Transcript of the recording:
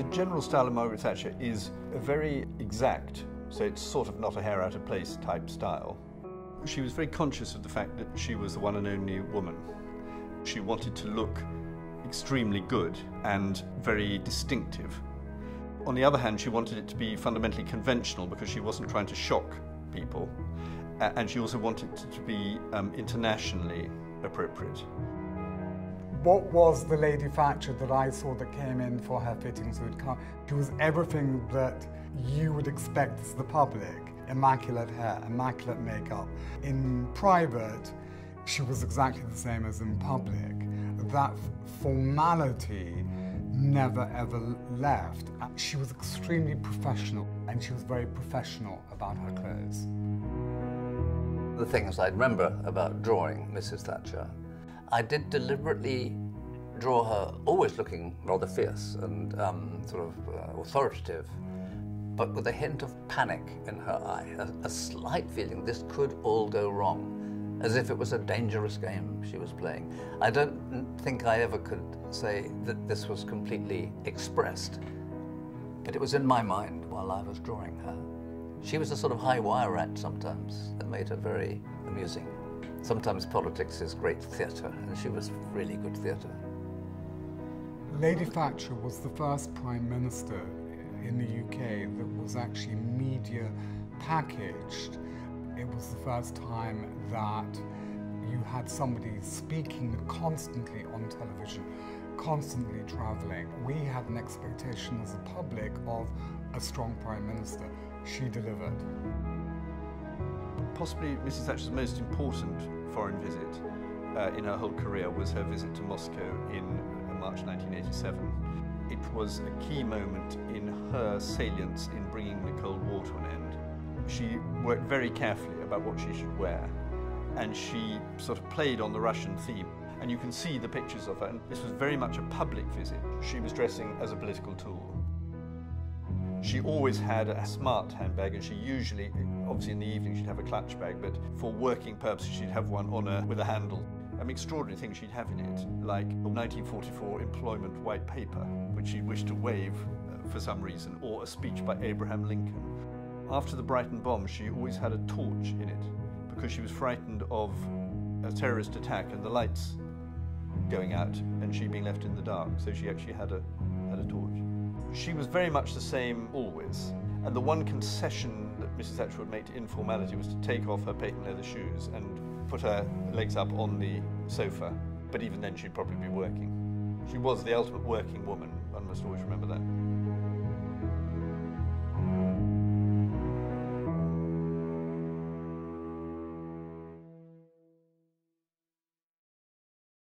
The general style of Margaret Thatcher is a very exact, so it's sort of not a hair out of place type style. She was very conscious of the fact that she was the one and only woman. She wanted to look extremely good and very distinctive. On the other hand, she wanted it to be fundamentally conventional because she wasn't trying to shock people. And she also wanted it to be um, internationally appropriate. What was the Lady Thatcher that I saw that came in for her fittings would come? She was everything that you would expect as the public. Immaculate hair, immaculate makeup. In private, she was exactly the same as in public. That formality never ever left. She was extremely professional and she was very professional about her clothes. The things I remember about drawing Mrs. Thatcher, I did deliberately draw her always looking rather fierce and um, sort of uh, authoritative, but with a hint of panic in her eye, a, a slight feeling this could all go wrong as if it was a dangerous game she was playing. I don't think I ever could say that this was completely expressed, but it was in my mind while I was drawing her. She was a sort of high wire rat sometimes that made her very amusing. Sometimes politics is great theatre, and she was really good theatre. Lady Thatcher was the first Prime Minister in the UK that was actually media packaged it was the first time that you had somebody speaking constantly on television, constantly travelling. We had an expectation as a public of a strong Prime Minister. She delivered. Possibly Mrs Thatcher's most important foreign visit uh, in her whole career was her visit to Moscow in March 1987. It was a key moment in her salience in bringing the Cold War to an end she worked very carefully about what she should wear and she sort of played on the Russian theme. And you can see the pictures of her. And this was very much a public visit. She was dressing as a political tool. She always had a smart handbag, and she usually, obviously in the evening, she'd have a clutch bag, but for working purposes, she'd have one on a, with a handle. An extraordinary thing she'd have in it, like a 1944 employment white paper, which she wished to wave uh, for some reason, or a speech by Abraham Lincoln. After the Brighton bomb, she always had a torch in it because she was frightened of a terrorist attack and the lights going out and she being left in the dark. So she actually had a. She was very much the same always. And the one concession that Mrs. Thatcher would make to informality was to take off her patent leather shoes and put her legs up on the sofa. But even then, she'd probably be working. She was the ultimate working woman. One must always remember that.